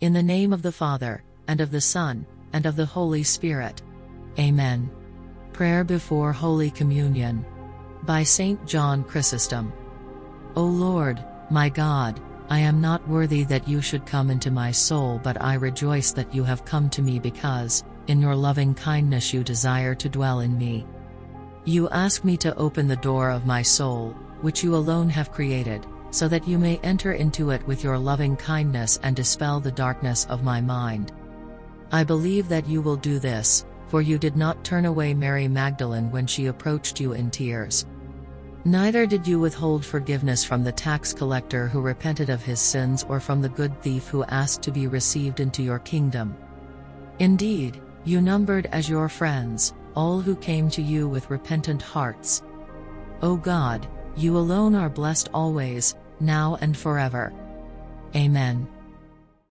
In the name of the Father, and of the Son, and of the Holy Spirit. Amen. Prayer before Holy Communion. By St. John Chrysostom. O Lord, my God, I am not worthy that you should come into my soul, but I rejoice that you have come to me because, in your loving kindness, you desire to dwell in me. You ask me to open the door of my soul, which you alone have created, so that you may enter into it with your loving kindness and dispel the darkness of my mind. I believe that you will do this, for you did not turn away Mary Magdalene when she approached you in tears. Neither did you withhold forgiveness from the tax collector who repented of his sins or from the good thief who asked to be received into your kingdom. Indeed, you numbered as your friends all who came to you with repentant hearts. O God, you alone are blessed always, now and forever. Amen.